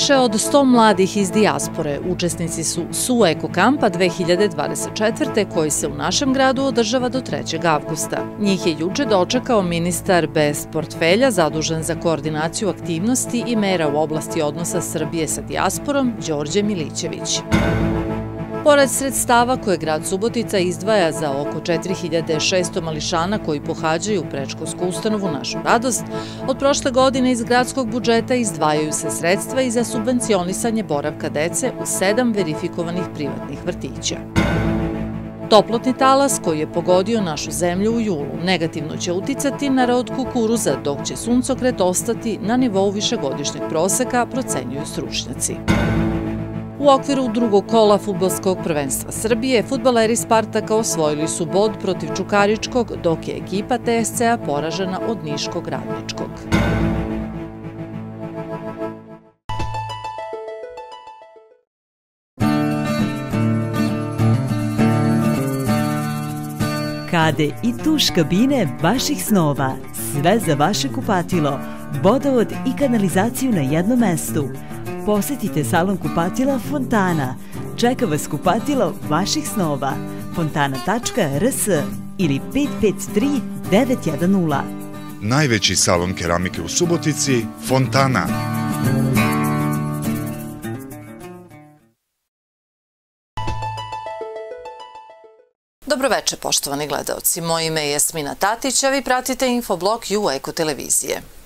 Više od 100 mladih iz dijaspore učesnici su SU Eko kampa 2024. koji se u našem gradu održava do 3. avgusta. Njih je juče dočekao ministar bez portfelja zadužen za koordinaciju aktivnosti i mera u oblasti odnosa Srbije sa dijasporom, Đorđe Milićević. Pored sredstava koje grad Subotica izdvaja za oko 4600 mališana koji pohađaju prečkolsku ustanovu Našu radost, od prošle godine iz gradskog budžeta izdvajaju se sredstva i za subvencionisanje boravka dece u sedam verifikovanih privatnih vrtića. Toplotni talas koji je pogodio našu zemlju u julu negativno će uticati na rod kukuruza, dok će suncokret ostati na nivou višegodišnjeg proseka, procenjuju stručnjaci. U okviru drugog kola futbolskog prvenstva Srbije, futbaleri Spartaka osvojili su bod protiv Čukaričkog, dok je ekipa TSC-a poražena od Niškog radničkog. Kade i tuš kabine vaših snova. Sve za vaše kupatilo. Vodovod i kanalizaciju na jednom mestu – Posetite salon kupatila Fontana. Čeka vas kupatilo vaših snova. fontana.rs ili 553 910. Najveći salon keramike u Subotici, Fontana. Dobroveče, poštovani gledalci. Moje ime je Jasmina Tatić, a vi pratite Infoblog u Eko televizije.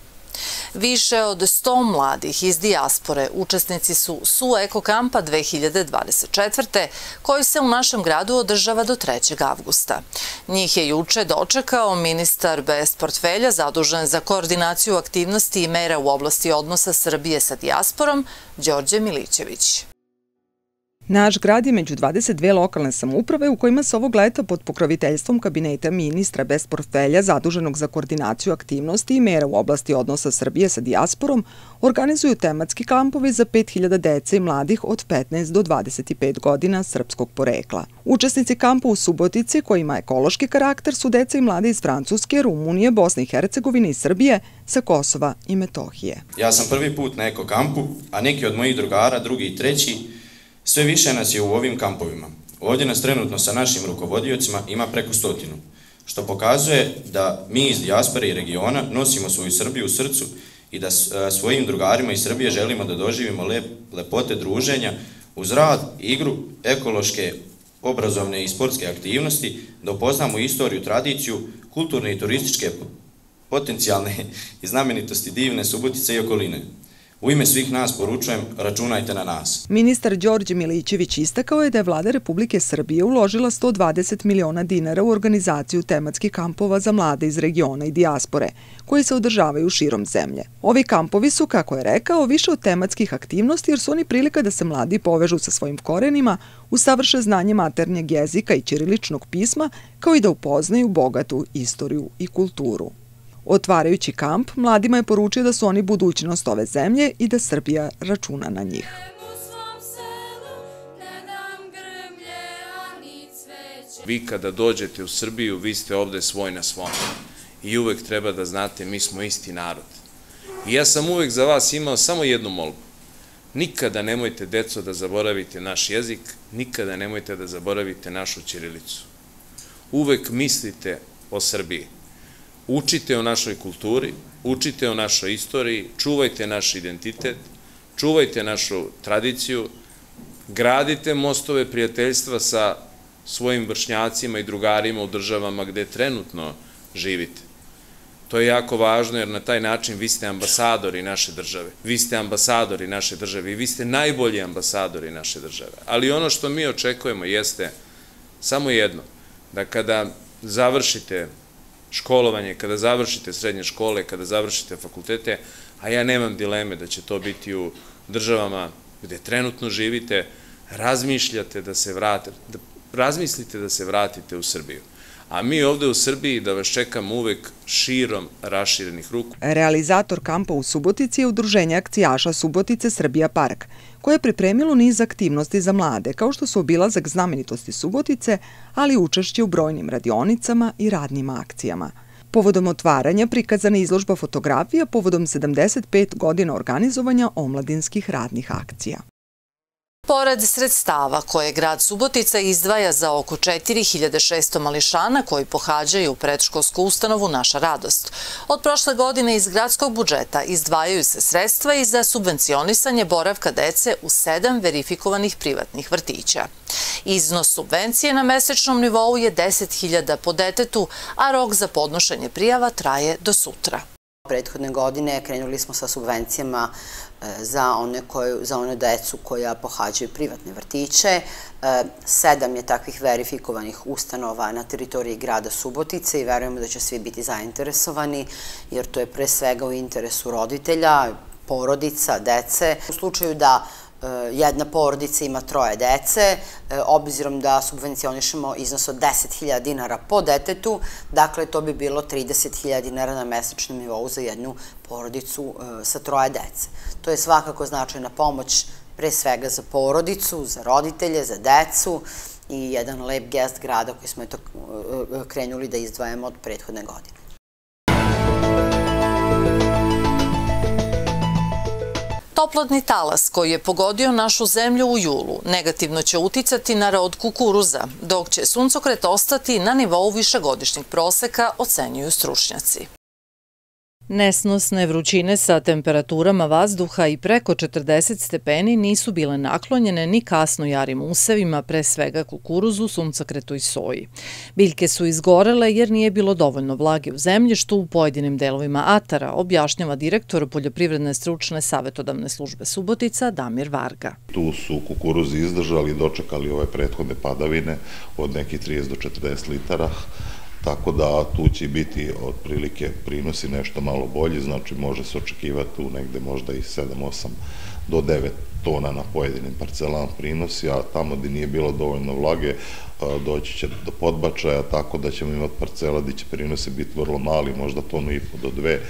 Više od 100 mladih iz dijaspore učesnici su SU Eko kampa 2024. koji se u našem gradu održava do 3. avgusta. Njih je juče dočekao ministar bez portfelja zadužen za koordinaciju aktivnosti i mera u oblasti odnosa Srbije sa dijasporom, Đorđe Milićević. Naš grad je među 22 lokalne samuprave u kojima se ovog leta pod pokroviteljstvom kabineta ministra bez portfelja zaduženog za koordinaciju aktivnosti i mera u oblasti odnosa Srbije sa dijasporom organizuju tematski kampovi za 5000 dece i mladih od 15 do 25 godina srpskog porekla. Učesnici kampa u Subotici, koji ima ekološki karakter, su deca i mlade iz Francuske, Rumunije, Bosne i Hercegovine i Srbije sa Kosova i Metohije. Ja sam prvi put na eko kampu, a neki od mojih drugara, drugi i treći, Sve više nas je u ovim kampovima. Ovdje nas trenutno sa našim rukovodiocima ima preko stotinu, što pokazuje da mi iz dijaspore i regiona nosimo svoju Srbiju u srcu i da svojim drugarima iz Srbije želimo da doživimo lep, lepote druženja uz rad, igru, ekološke, obrazovne i sportske aktivnosti, da upoznamo istoriju, tradiciju, kulturne i turističke potencijalne i znamenitosti divne Subotice i okoline. U ime svih nas poručujem, računajte na nas. Ministar Đorđe Milićević istakao je da je vlada Republike Srbije uložila 120 miliona dinara u organizaciju tematskih kampova za mlade iz regiona i dijaspore, koji se održavaju širom zemlje. Ovi kampovi su, kako je rekao, više od tematskih aktivnosti jer su oni prilika da se mladi povežu sa svojim korenima, usavrše znanje maternjeg jezika i ćiriličnog pisma, kao i da upoznaju bogatu istoriju i kulturu. Otvarajući kamp, mladima je poručio da su oni budućnost ove zemlje i da Srbija računa na njih. Vi kada dođete u Srbiju, vi ste ovde svoj na svom. I uvek treba da znate, mi smo isti narod. I ja sam uvek za vas imao samo jednu molbu. Nikada nemojte, deco, da zaboravite naš jezik, nikada nemojte da zaboravite našu ćirilicu. Uvek mislite o Srbiji. Učite o našoj kulturi, učite o našoj istoriji, čuvajte naš identitet, čuvajte našu tradiciju, gradite mostove prijateljstva sa svojim vršnjacima i drugarima u državama gde trenutno živite. To je jako važno jer na taj način vi ste ambasadori naše države. Vi ste ambasadori naše države i vi ste najbolji ambasadori naše države. Ali ono što mi očekujemo jeste samo jedno, da kada završite školovanje, kada završite srednje škole, kada završite fakultete, a ja nemam dileme da će to biti u državama gde trenutno živite, razmišljate da se vratite, da razmislite da se vratite u Srbiju. A mi ovde u Srbiji da vas čekamo uvek širom raširenih ruku. Realizator kampa u Subotici je Udruženje akcijaša Subotice Srbija Park, koje je pripremilo niz aktivnosti za mlade, kao što su obilazak znamenitosti Subotice, ali i učešće u brojnim radionicama i radnim akcijama. Povodom otvaranja prikazana izložba fotografija povodom 75 godina organizovanja omladinskih radnih akcija. Pored sredstava koje grad Subotica izdvaja za oko 4600 mališana koji pohađaju predškolsku ustanovu Naša radost. Od prošle godine iz gradskog budžeta izdvajaju se sredstva i za subvencionisanje boravka dece u sedam verifikovanih privatnih vrtića. Iznos subvencije na mesečnom nivou je 10.000 po detetu, a rok za podnošenje prijava traje do sutra. Prethodne godine krenuli smo sa subvencijama e, za one, koju, za one decu koja pohađaju privatne vrtiće. E, sedam je takvih verifikovanih ustanova na teritoriji grada Subotice i verujemo da će svi biti zainteresovani, jer to je pre svega u interesu roditelja, porodica, dece. U slučaju da jedna porodica ima troje dece, e, obzirom da subvencionišemo iznos od 10.000 dinara po detetu, dakle to bi bilo 30.000 dinara na mesečnom nivou za jednu porodicu e, sa troje dece. To je svakako značajna pomoć pre svega za porodicu, za roditelje, za decu i jedan lep gest grada koji smo eto krenuli da izdvajamo od prethodne godine. Toplodni talas koji je pogodio našu zemlju u julu negativno će uticati na rod kukuruza, dok će suncokret ostati na nivou višegodišnjeg proseka, ocenjuju stručnjaci. Nesnosne vrućine sa temperaturama vazduha i preko 40 stepeni nisu bile naklonjene ni kasno jarim usevima, pre svega kukuruzu, suncokretu i soji. Biljke su izgorele jer nije bilo dovoljno vlage u zemljištu u pojedinim delovima Atara, objašnjava direktor Poljoprivredne stručne savetodavne službe Subotica Damir Varga. Tu su kukuruzi izdržali i dočekali ove prethodne padavine od nekih 30 do 40 litara, tako da tu će biti otprilike prinosi nešto malo bolji, znači može se očekivati u negde možda i 7-8 do 9 tona na pojedinim parcelama prinosi, a tamo gde nije bilo dovoljno vlage doći će do podbačaja, tako da ćemo imati parcela gde će prinosi biti vrlo mali, možda tonu i po do dve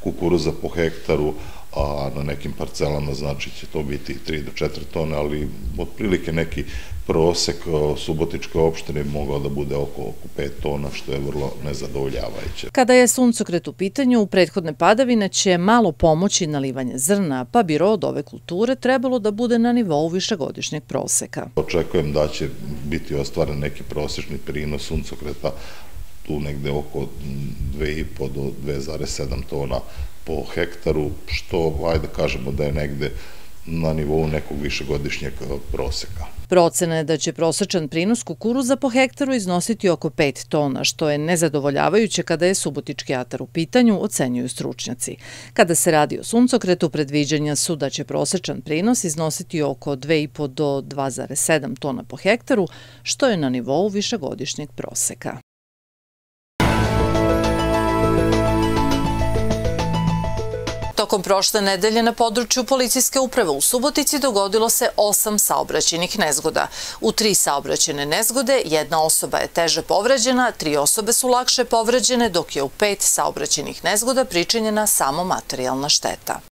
kukuruza po hektaru, a na nekim parcelama znači će to biti 3 do 4 tone, ali otprilike neki prosek Subotičke opštine mogao da bude oko, oko 5 tona, što je vrlo nezadovoljavajuće. Kada je suncokret u pitanju, u prethodne padavine će malo pomoći nalivanje zrna, pa bi rod ove kulture trebalo da bude na nivou višegodišnjeg proseka. Očekujem da će biti ostvaren neki prosečni prinos suncokreta tu negde oko 2,5 do 2,7 tona po hektaru, što, ajde kažemo da je negde na nivou nekog višegodišnjeg e, proseka. Procena je da će prosečan prinos kukuruza po hektaru iznositi oko 5 tona, što je nezadovoljavajuće kada je subotički atar u pitanju, ocenjuju stručnjaci. Kada se radi o suncokretu, predviđanja su da će prosečan prinos iznositi oko 2,5 do 2,7 tona po hektaru, što je na nivou višegodišnjeg proseka. Tokom prošle nedelje na području policijske uprave u Subotici dogodilo se osam saobraćenih nezgoda. U tri saobraćene nezgode jedna osoba je teže povređena, tri osobe su lakše povređene, dok je u pet saobraćenih nezgoda pričinjena samo materijalna šteta.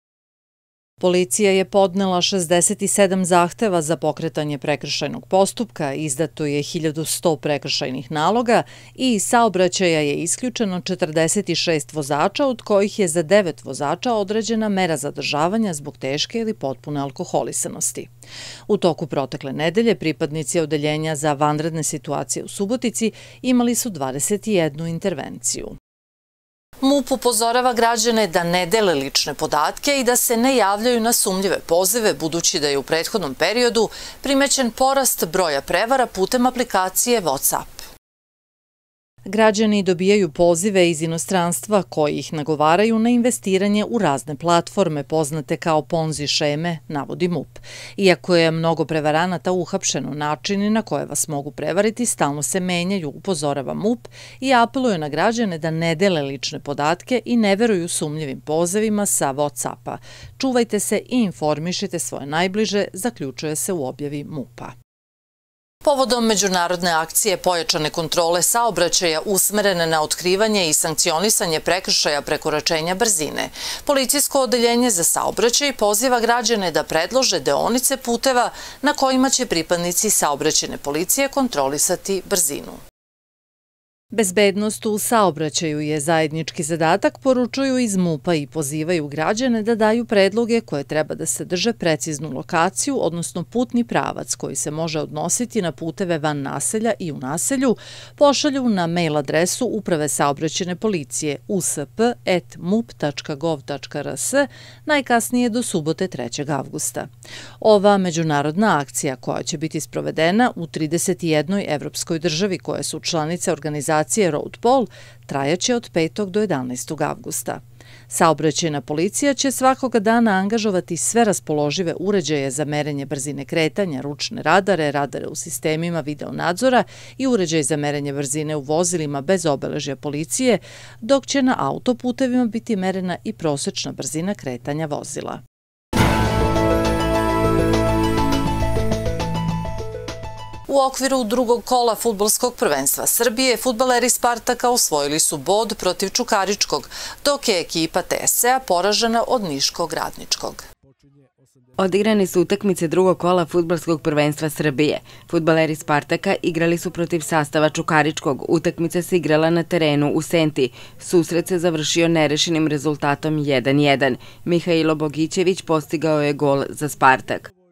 Policija je podnela 67 zahteva za pokretanje prekršajnog postupka, izdato je 1100 prekršajnih naloga i saobraćaja je isključeno 46 vozača, od kojih je za 9 vozača određena mera zadržavanja zbog teške ili potpune alkoholisanosti. U toku protekle nedelje pripadnici odeljenja za vanredne situacije u Subotici imali su 21 intervenciju. MUP upozorava građane da ne dele lične podatke i da se ne javljaju na sumljive pozive, budući da je u prethodnom periodu primećen porast broja prevara putem aplikacije WhatsApp. Građani dobijaju pozive iz inostranstva koji ih nagovaraju na investiranje u razne platforme poznate kao Ponzi šeme, navodi MUP. Iako je mnogo prevaranata uhapšeno, načini na koje vas mogu prevariti stalno se menjaju, upozorava MUP i apeluje na građane da ne dele lične podatke i ne veruju sumnjivim pozivima sa Whatsappa. Čuvajte se i informišite svoje najbliže, zaključuje se u objavi MUP-a. Povodom međunarodne akcije pojačane kontrole saobraćaja usmerene na otkrivanje i sankcionisanje prekršaja prekoračenja brzine, Policijsko odeljenje za saobraćaj poziva građane da predlože deonice puteva na kojima će pripadnici saobraćene policije kontrolisati brzinu. Bezbednost u saobraćaju je zajednički zadatak, poručuju iz MUPA i pozivaju građane da daju predloge koje treba da se drže preciznu lokaciju, odnosno putni pravac koji se može odnositi na puteve van naselja i u naselju, pošalju na mail adresu Uprave saobraćene policije usp.mup.gov.rs najkasnije do subote 3. avgusta. Ova međunarodna akcija koja će biti sprovedena u 31. evropskoj državi koje su članice organizacije organizacije Road Pol trajaće od 5. do 11. avgusta. Saobraćajna policija će svakoga dana angažovati sve raspoložive uređaje za merenje brzine kretanja, ručne radare, radare u sistemima videonadzora i uređaj za merenje brzine u vozilima bez obeležja policije, dok će na autoputevima biti merena i prosečna brzina kretanja vozila. U okviru drugog kola futbolskog prvenstva Srbije, futbaleri Spartaka osvojili su bod protiv Čukaričkog, dok je ekipa TSC-a poražena od Niškog radničkog. Odigrane su utakmice drugog kola futbolskog prvenstva Srbije. Futbaleri Spartaka igrali su protiv sastava Čukaričkog. Utakmica se igrala na terenu u Senti. Susret se završio nerešenim rezultatom 1-1. Mihajlo Bogićević postigao je gol za Spartak.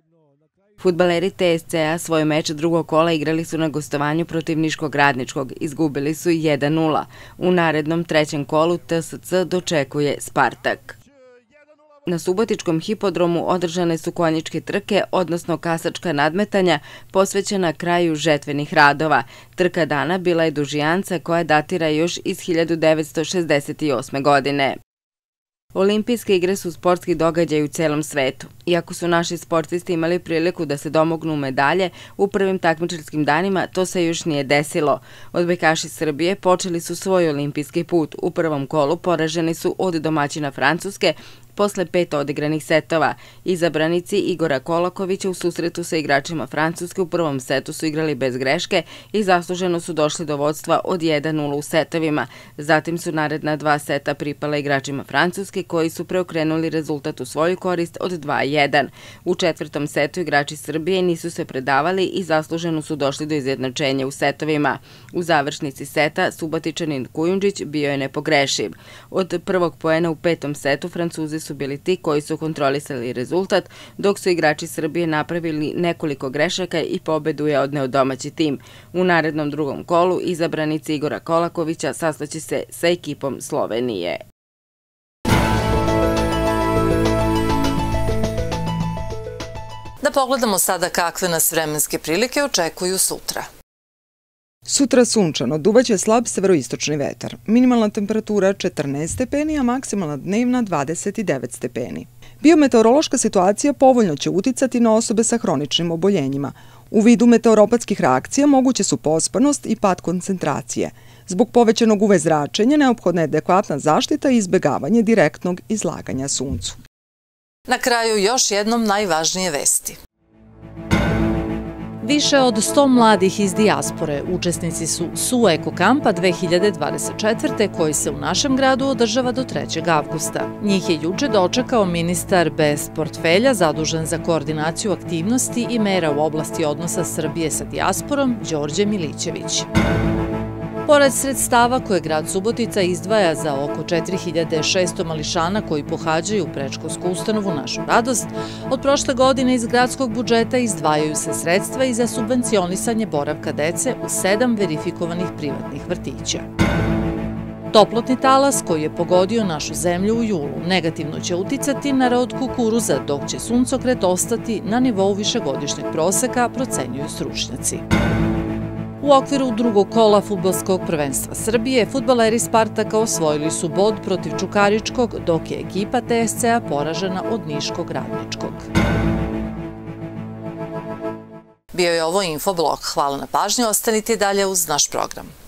Futbaleri TSC-a svoj meč drugog kola igrali su na gostovanju protiv Niškog radničkog. Izgubili su 1-0. U narednom trećem kolu TSC dočekuje Spartak. Na Subotičkom hipodromu održane su konjičke trke, odnosno kasačka nadmetanja, posvećena kraju žetvenih radova. Trka dana bila je dužijanca koja datira još iz 1968. godine. Olimpijske igre su sportski događaj u celom svetu. Iako su naši sportisti imali priliku da se domognu medalje, u prvim takmičarskim danima to se još nije desilo. Odbojkaši Srbije počeli su svoj olimpijski put. U prvom kolu poraženi su od domaćina Francuske, Posle pet odigranih setova, izabranici Igora Kolakovića u susretu sa igračima Francuske u prvom setu su igrali bez greške i zasluženo su došli do vodstva od 1-0 u setovima. Zatim su naredna dva seta pripala igračima Francuske koji su preokrenuli rezultat u svoju korist od 2-1. U četvrtom setu igrači Srbije nisu se predavali i zasluženo su došli do izjednačenja u setovima. U završnici seta Subatičanin Kujundžić bio je nepogrešiv. Od prvog poena u petom setu Francuzi su bili ti koji su kontrolisali rezultat, dok su igrači Srbije napravili nekoliko grešaka i pobedu je odneo domaći tim. U narednom drugom kolu izabranici Igora Kolakovića sastaće se sa ekipom Slovenije. Da pogledamo sada kakve nas vremenske prilike očekuju sutra. Sutra sunčano, duvaće slab severoistočni vetar. Minimalna temperatura 14 stepeni, a maksimalna dnevna 29 stepeni. Biometeorološka situacija povoljno će uticati na osobe sa hroničnim oboljenjima. U vidu meteoropatskih reakcija moguće su pospanost i pad koncentracije. Zbog povećanog uve zračenja neophodna je adekvatna zaštita i izbegavanje direktnog izlaganja suncu. Na kraju još jednom najvažnije vesti. Više od 100 mladih iz dijaspore učesnici su SU Eko Kampa 2024. koji se u našem gradu održava do 3. avgusta. Njih je juče dočekao ministar bez portfelja zadužen za koordinaciju aktivnosti i mera u oblasti odnosa Srbije sa dijasporom, Đorđe Milićević. Pored sredstava koje grad Subotica izdvaja za oko 4600 mališana koji pohađaju prečkolsku ustanovu Našu radost, od prošle godine iz gradskog budžeta izdvajaju se sredstva i za subvencionisanje boravka dece u sedam verifikovanih privatnih vrtića. Toplotni talas koji je pogodio našu zemlju u julu negativno će uticati na rod kukuruza, dok će suncokret ostati na nivou višegodišnjeg proseka, procenjuju stručnjaci. U okviru drugog kola futbolskog prvenstva Srbije, futbaleri Spartaka osvojili su bod protiv Čukaričkog, dok je ekipa TSC-a poražena od Niškog radničkog. Bio je ovo Infoblog. Hvala na pažnju, ostanite dalje uz naš program.